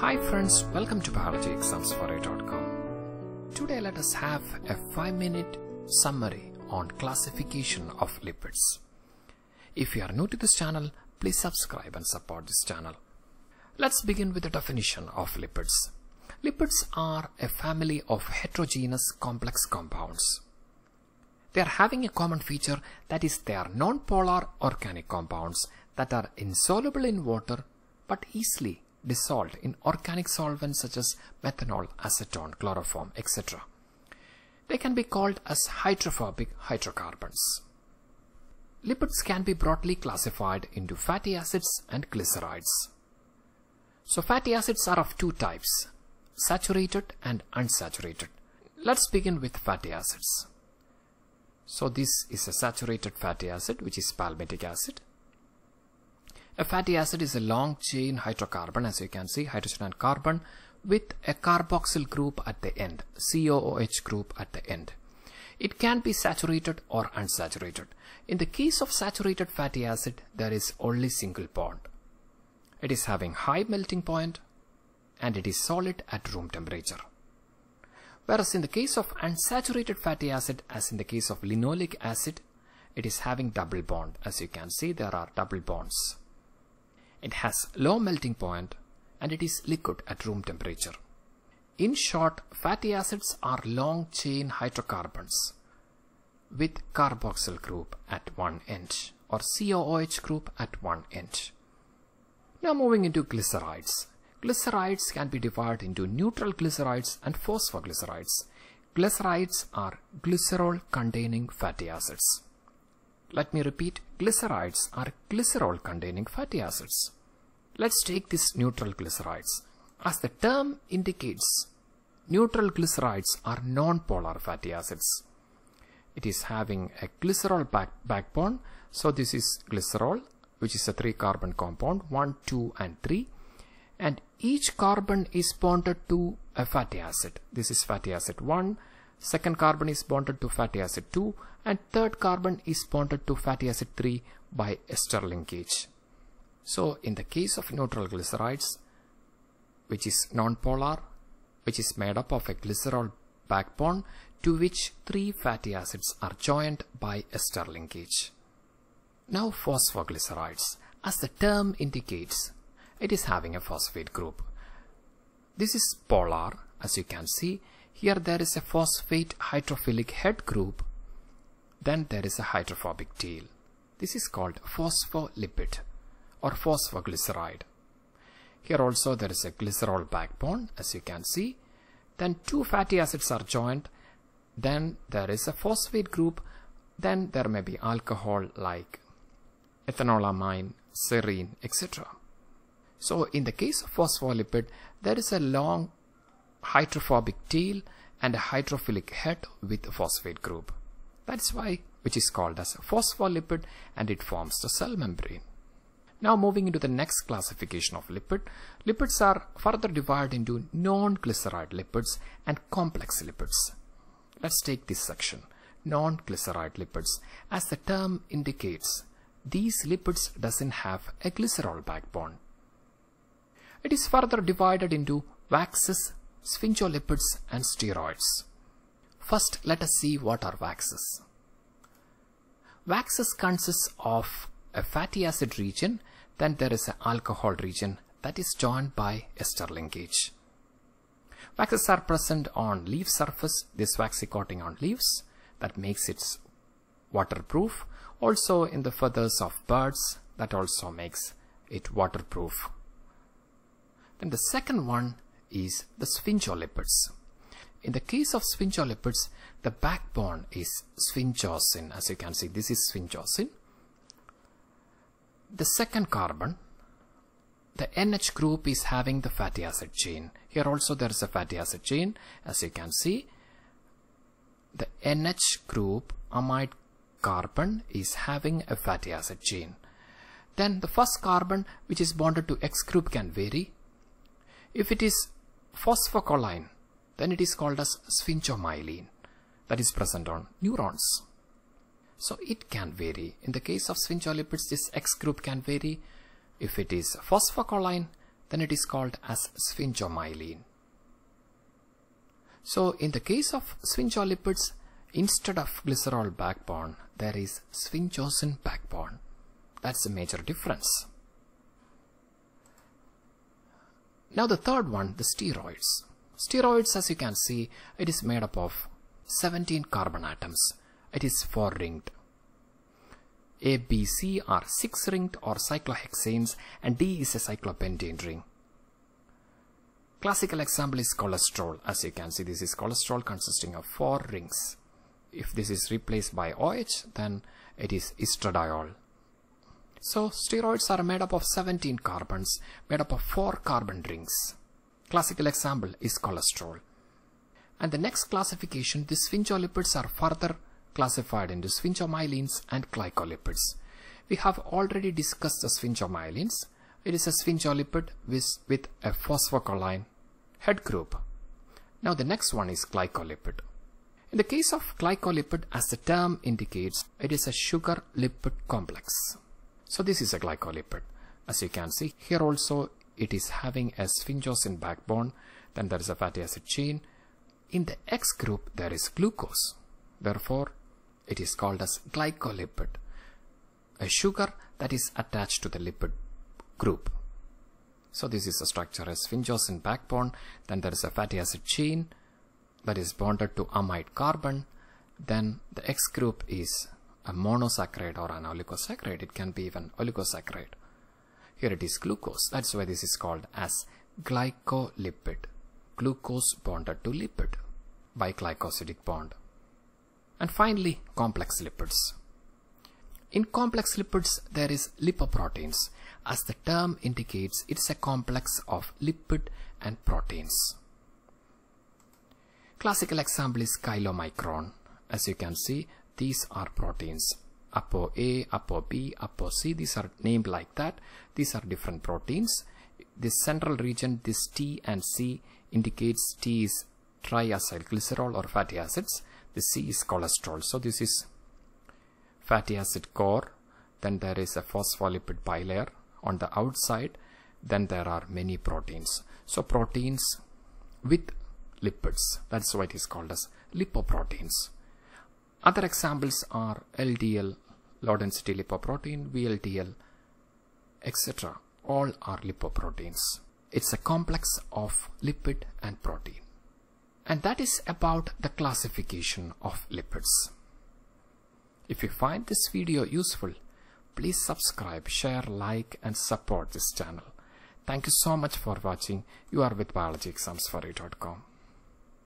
Hi friends, welcome to biologyexamsforyou.com. Today let us have a 5 minute summary on classification of lipids. If you are new to this channel, please subscribe and support this channel. Let's begin with the definition of lipids. Lipids are a family of heterogeneous complex compounds. They are having a common feature that is they are non-polar organic compounds that are insoluble in water but easily dissolved in organic solvents such as methanol, acetone, chloroform, etc. They can be called as hydrophobic hydrocarbons. Lipids can be broadly classified into fatty acids and glycerides. So fatty acids are of two types, saturated and unsaturated. Let's begin with fatty acids. So this is a saturated fatty acid which is palmitic acid. A fatty acid is a long chain hydrocarbon as you can see hydrogen and carbon with a carboxyl group at the end, COOH group at the end. It can be saturated or unsaturated. In the case of saturated fatty acid, there is only single bond. It is having high melting point and it is solid at room temperature. Whereas in the case of unsaturated fatty acid, as in the case of linoleic acid, it is having double bond. As you can see, there are double bonds. It has low melting point and it is liquid at room temperature. In short, fatty acids are long chain hydrocarbons with carboxyl group at one end or COOH group at one end. Now moving into glycerides. Glycerides can be divided into neutral glycerides and phosphoglycerides. Glycerides are glycerol containing fatty acids. Let me repeat, glycerides are glycerol containing fatty acids. Let's take these neutral glycerides. As the term indicates, neutral glycerides are non-polar fatty acids. It is having a glycerol back backbone. So this is glycerol, which is a three carbon compound, 1, 2 and 3. And each carbon is bonded to a fatty acid. This is fatty acid 1, second carbon is bonded to fatty acid 2 and third carbon is bonded to fatty acid 3 by ester linkage. So in the case of neutral glycerides, which is non-polar, which is made up of a glycerol backbone to which three fatty acids are joined by ester linkage. Now phosphoglycerides, as the term indicates, it is having a phosphate group. This is polar, as you can see. Here there is a phosphate hydrophilic head group. Then there is a hydrophobic tail. This is called phospholipid or phosphoglyceride. Here also there is a glycerol backbone as you can see. Then two fatty acids are joined. Then there is a phosphate group. Then there may be alcohol like ethanolamine, serine, etc. So in the case of phospholipid, there is a long hydrophobic tail and a hydrophilic head with a phosphate group. That's why which is called as phospholipid and it forms the cell membrane. Now moving into the next classification of lipid, lipids are further divided into non-glyceride lipids and complex lipids. Let's take this section, non-glyceride lipids. As the term indicates, these lipids doesn't have a glycerol backbone. It is further divided into waxes, sphingolipids and steroids. First, let us see what are waxes. Waxes consists of a fatty acid region, then there is an alcohol region that is joined by ester linkage. Waxes are present on leaf surface, this waxy coating on leaves that makes it waterproof. Also in the feathers of birds that also makes it waterproof. Then the second one is the sphingolipids. In the case of sphingolipids, the backbone is sphingosine. As you can see, this is sphingosine. The second carbon, the NH group is having the fatty acid chain. Here also there is a fatty acid chain. As you can see, the NH group amide carbon is having a fatty acid chain. Then the first carbon which is bonded to X group can vary if it is phosphocholine, then it is called as sphingomyelin that is present on neurons. So it can vary. In the case of sphingolipids, this X group can vary. If it is phosphocholine, then it is called as sphingomyelin. So in the case of sphingolipids, instead of glycerol backbone, there is sphingosine backbone. That's a major difference. Now the third one, the steroids. Steroids, as you can see, it is made up of 17 carbon atoms. It is 4 ringed. A, B, C are 6 ringed or cyclohexanes and D is a cyclopentane ring. Classical example is cholesterol. As you can see, this is cholesterol consisting of 4 rings. If this is replaced by OH, then it is estradiol. So steroids are made up of 17 carbons, made up of 4 carbon rings. Classical example is cholesterol. And the next classification, the sphingolipids are further classified into sphingomyelins and glycolipids. We have already discussed the sphingomyelins. It is a sphingolipid with, with a phosphocholine head group. Now the next one is glycolipid. In the case of glycolipid, as the term indicates, it is a sugar lipid complex. So this is a glycolipid. As you can see here also it is having a sphingosine backbone then there is a fatty acid chain. In the X group there is glucose. Therefore it is called as glycolipid. A sugar that is attached to the lipid group. So this is a structure as sphingosine backbone then there is a fatty acid chain that is bonded to amide carbon then the X group is a monosaccharide or an oligosaccharide. It can be even oligosaccharide. Here it is glucose. That's why this is called as glycolipid. Glucose bonded to lipid by glycosidic bond. And finally, complex lipids. In complex lipids, there is lipoproteins. As the term indicates, it's a complex of lipid and proteins. Classical example is chylomicron. As you can see, these are proteins. Apo A, apo B, apo C these are named like that. These are different proteins. This central region this T and C indicates T is triacylglycerol or fatty acids. The C is cholesterol. So this is fatty acid core. Then there is a phospholipid bilayer on the outside. Then there are many proteins. So proteins with lipids. That's why it is called as lipoproteins other examples are LDL, low density lipoprotein, VLDL, etc. All are lipoproteins. It's a complex of lipid and protein. And that is about the classification of lipids. If you find this video useful, please subscribe, share, like and support this channel. Thank you so much for watching. You are with biologyexamsforyou.com.